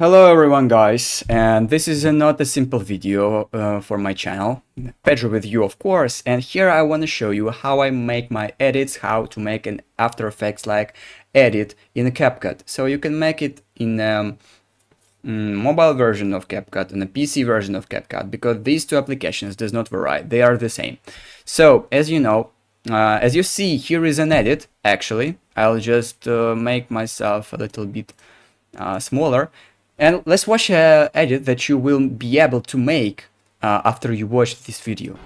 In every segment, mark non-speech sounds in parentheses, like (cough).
Hello everyone guys, and this is a not a simple video uh, for my channel, Pedro with you of course, and here I want to show you how I make my edits, how to make an After Effects like edit in a CapCut. So you can make it in a um, mm, mobile version of CapCut and a PC version of CapCut, because these two applications does not vary, they are the same. So as you know, uh, as you see here is an edit actually, I'll just uh, make myself a little bit uh, smaller and let's watch an edit that you will be able to make uh, after you watch this video.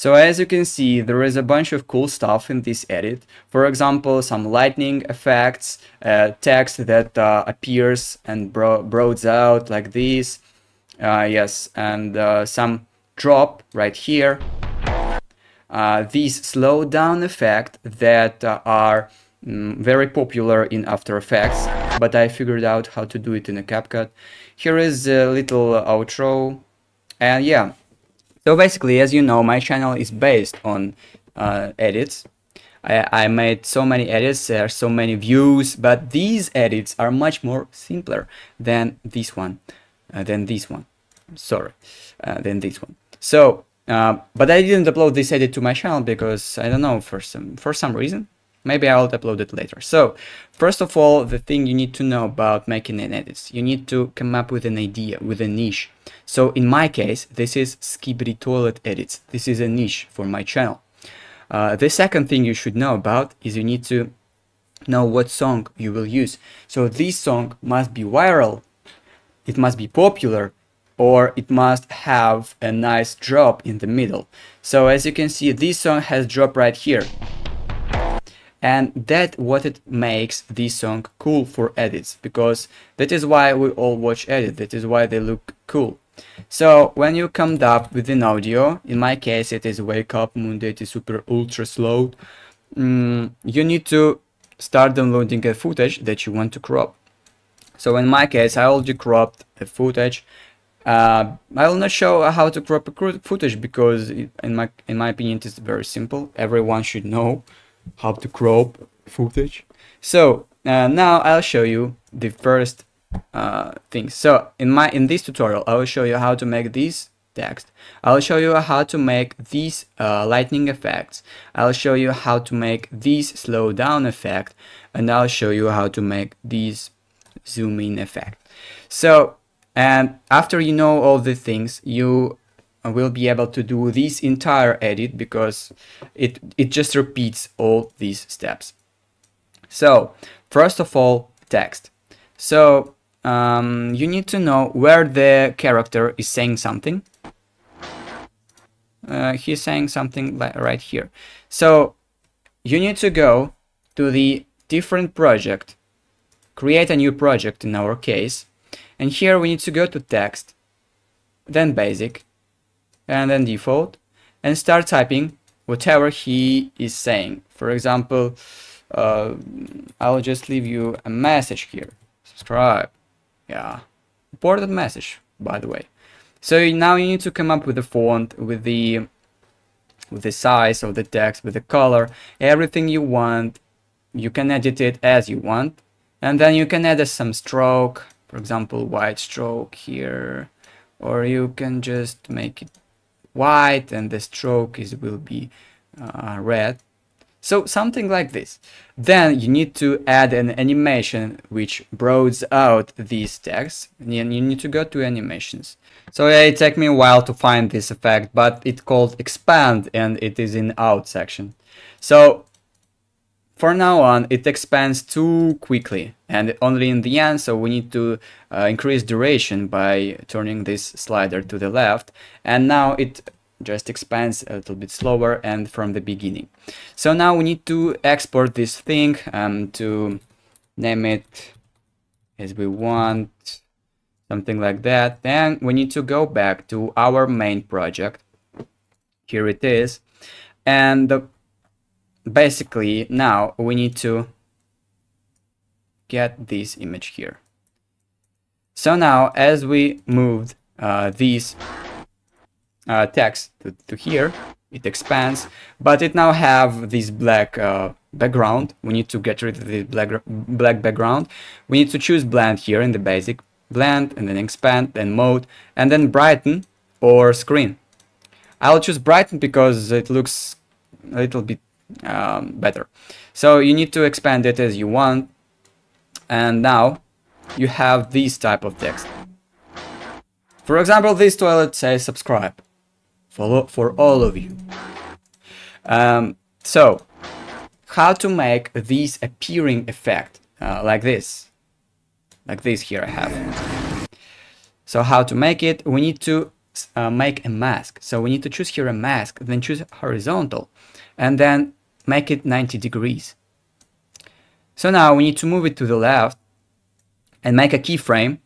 So as you can see, there is a bunch of cool stuff in this edit. For example, some lightning effects, uh, text that uh, appears and bro broads out like this. Uh, yes, and uh, some drop right here. Uh, these slow down effect that uh, are mm, very popular in After Effects, but I figured out how to do it in a CapCut. Here is a little outro, and yeah, so basically, as you know, my channel is based on uh, edits. I, I, made so many edits, there are so many views, but these edits are much more simpler than this one, uh, than this one, sorry, uh, than this one. So, uh, but I didn't upload this edit to my channel because, I don't know, for some, for some reason, Maybe I'll upload it later. So, first of all, the thing you need to know about making an edit, you need to come up with an idea, with a niche. So in my case, this is Skibidi Toilet Edits. This is a niche for my channel. Uh, the second thing you should know about is you need to know what song you will use. So this song must be viral, it must be popular, or it must have a nice drop in the middle. So as you can see, this song has drop right here and that what it makes this song cool for edits because that is why we all watch edit that is why they look cool. So when you come up with an audio in my case it is wake up Moon," is super ultra slow. Mm, you need to start downloading a footage that you want to crop. So in my case I already cropped a footage. Uh, I will not show how to crop a footage because in my in my opinion it is very simple. Everyone should know how to crop footage. So uh, now I'll show you the first uh, things. So in my in this tutorial, I will show you how to make this text. I'll show you how to make these uh, lightning effects. I'll show you how to make this slow down effect, and I'll show you how to make these zoom in effect. So and after you know all the things, you will be able to do this entire edit because it, it just repeats all these steps. So first of all, text. So um, you need to know where the character is saying something. Uh, he's saying something right here. So you need to go to the different project, create a new project in our case, and here we need to go to text, then basic, and then default and start typing whatever he is saying. For example, uh, I'll just leave you a message here. Subscribe. Yeah. Important message, by the way. So now you need to come up with the font, with the with the size of the text, with the color, everything you want. You can edit it as you want. And then you can add some stroke, for example, white stroke here. Or you can just make it white and the stroke is will be uh, red. So something like this. Then you need to add an animation which broadens out these texts. And you need to go to animations. So it took me a while to find this effect but it's called expand and it is in out section. So for now on it expands too quickly and only in the end so we need to uh, increase duration by turning this slider to the left. And now it just expands a little bit slower and from the beginning. So now we need to export this thing um, to name it as we want something like that. Then we need to go back to our main project. Here it is. And the, basically now we need to get this image here. So now as we moved uh, these uh, text to, to, here, it expands, but it now have this black uh, background. We need to get rid of the black, black background. We need to choose blend here in the basic, blend and then expand, then mode, and then brighten or screen. I'll choose brighten because it looks a little bit um, better. So you need to expand it as you want. And now you have this type of text. For example, this toilet says subscribe for, for all of you. Um, so, how to make this appearing effect uh, like this. Like this here I have. So how to make it? We need to uh, make a mask. So we need to choose here a mask, then choose horizontal, and then make it 90 degrees. So now we need to move it to the left and make a keyframe.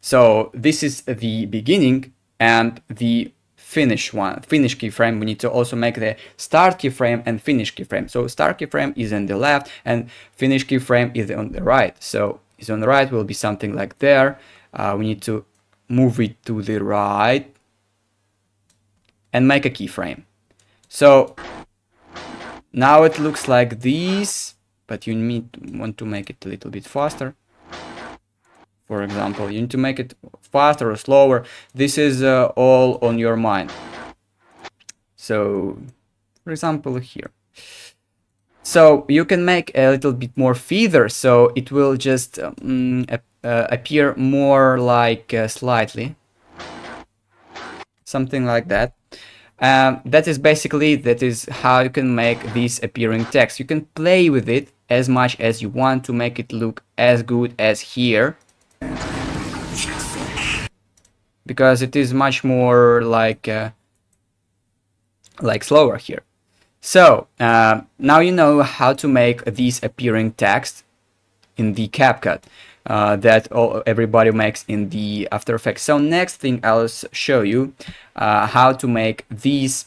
So this is the beginning and the finish one, finish keyframe. We need to also make the start keyframe and finish keyframe. So start keyframe is on the left and finish keyframe is on the right. So is on the right will be something like there. Uh, we need to move it to the right and make a keyframe. So now it looks like this, but you need want to make it a little bit faster. For example, you need to make it faster or slower. This is uh, all on your mind. So, for example, here. So you can make a little bit more feather, so it will just um, uh, appear more like uh, slightly. Something like that. Um, that is basically that is how you can make this appearing text. You can play with it as much as you want to make it look as good as here. Because it is much more like uh, like slower here. So uh, now you know how to make this appearing text in the CapCut uh, that all, everybody makes in the After Effects. So next thing I'll show you uh, how to make these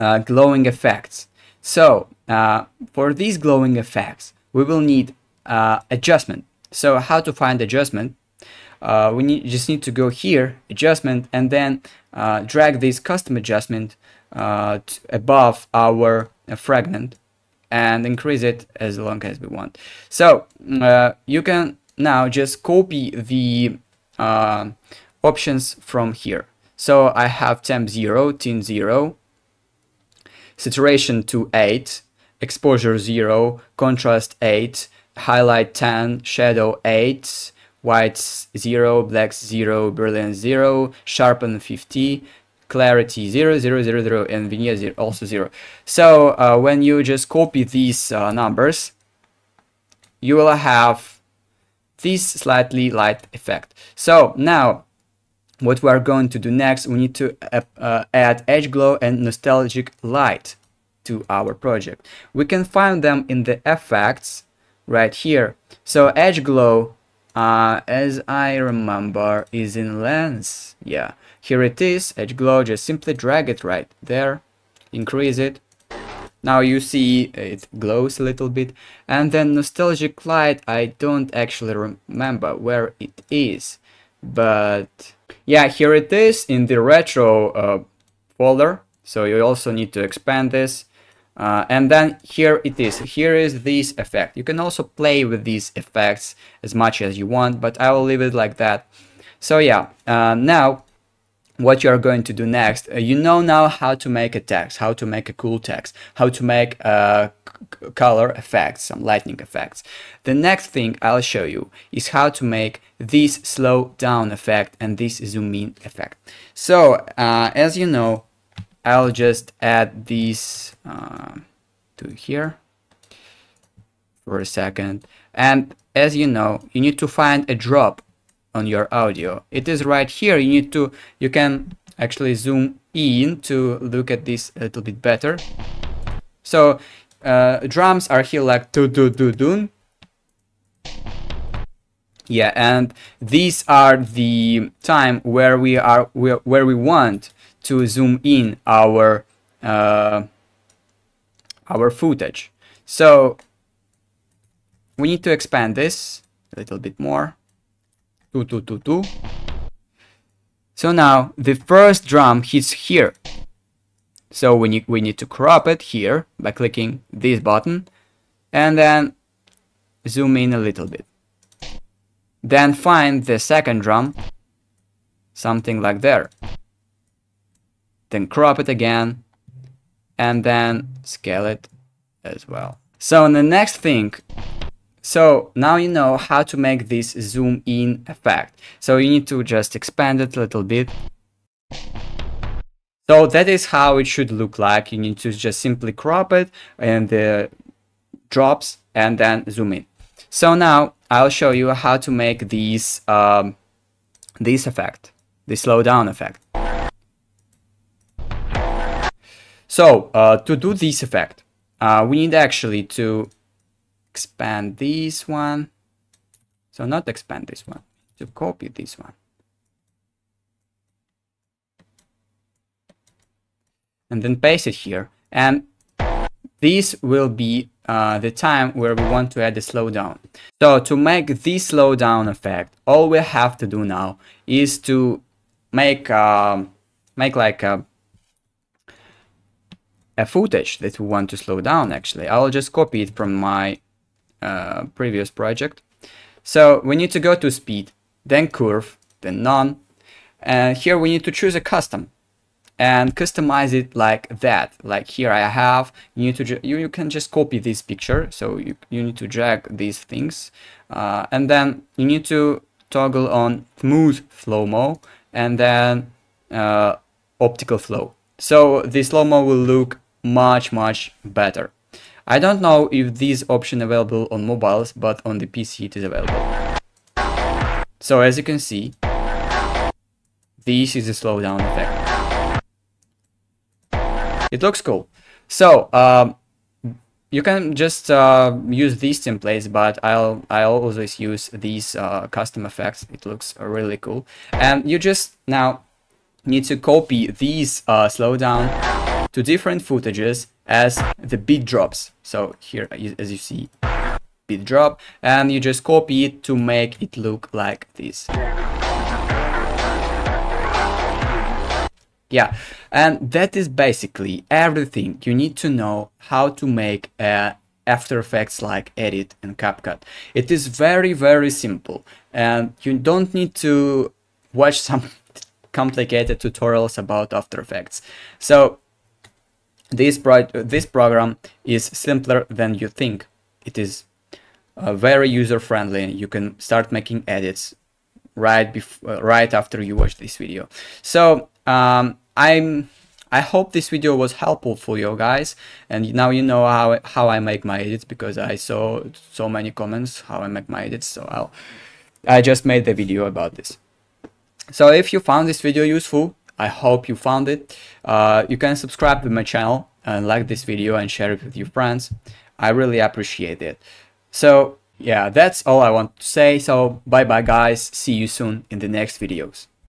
uh, glowing effects. So uh, for these glowing effects, we will need uh, adjustment. So how to find adjustment? Uh, we need, just need to go here, adjustment, and then drag this custom adjustment above our fragment and increase it as long as we want. So uh, you can now just copy the uh, options from here. So I have temp 0, tint 0, saturation to 8, exposure 0, contrast 8, highlight 10, shadow 8, whites 0, blacks 0, brilliance 0, sharpen 50, clarity 0, 0, 0, 0, and vignette 0, also 0. So uh, when you just copy these uh, numbers, you will have this slightly light effect. So now what we are going to do next, we need to uh, uh, add edge glow and nostalgic light to our project. We can find them in the effects right here. So edge glow, uh, as I remember, is in lens. Yeah, here it is, edge glow, just simply drag it right there, increase it. Now you see it glows a little bit. And then nostalgic light, I don't actually remember where it is. But yeah, here it is in the retro uh, folder. So you also need to expand this. Uh, and then here it is. Here is this effect. You can also play with these effects as much as you want, but I will leave it like that. So yeah, uh, now what you are going to do next. Uh, you know now how to make a text, how to make a cool text, how to make uh, color effects, some lightning effects. The next thing I'll show you is how to make this slow down effect and this zoom in effect. So uh, as you know, I'll just add these uh, to here for a second. And as you know, you need to find a drop on your audio. It is right here. You need to, you can actually zoom in to look at this a little bit better. So uh, drums are here like do do do dun. Yeah, and these are the time where we are where we want to zoom in our uh, our footage. So we need to expand this a little bit more. Two, two, two, two. So now the first drum hits here. So we need, we need to crop it here by clicking this button and then zoom in a little bit. Then find the second drum, something like there. Then crop it again and then scale it as well. So the next thing, so now you know how to make this zoom in effect. So you need to just expand it a little bit so that is how it should look like. You need to just simply crop it and the drops and then zoom in. So now I'll show you how to make these um, this effect, the slowdown effect. So uh, to do this effect, uh, we need actually to expand this one. So not expand this one, to copy this one. and then paste it here. And this will be uh, the time where we want to add the slowdown. So to make this slowdown effect, all we have to do now is to make um, make like a, a footage that we want to slow down actually. I'll just copy it from my uh, previous project. So we need to go to speed, then curve, then none. And here we need to choose a custom and customize it like that. Like here I have you need to you, you can just copy this picture. So you, you need to drag these things. Uh, and then you need to toggle on smooth slow-mo and then uh, optical flow. So the slow-mo will look much much better I don't know if this option available on mobiles but on the PC it is available so as you can see this is the slowdown effect it looks cool. So um, you can just uh, use these templates, but I'll I always use these uh, custom effects. It looks really cool. And you just now need to copy these uh, slowdown to different footages as the beat drops. So here, as you see, beat drop, and you just copy it to make it look like this. Yeah, and that is basically everything you need to know how to make a After Effects like edit and CapCut. It is very, very simple and you don't need to watch some (laughs) complicated tutorials about After Effects. So this, pro this program is simpler than you think. It is uh, very user-friendly. You can start making edits right, uh, right after you watch this video. So um, I'm I hope this video was helpful for you guys and now you know how, how I make my edits because I saw so many comments how I make my edits so I'll I just made the video about this. So if you found this video useful, I hope you found it. Uh, you can subscribe to my channel and like this video and share it with your friends. I really appreciate it. So yeah, that's all I want to say. So bye bye guys. See you soon in the next videos.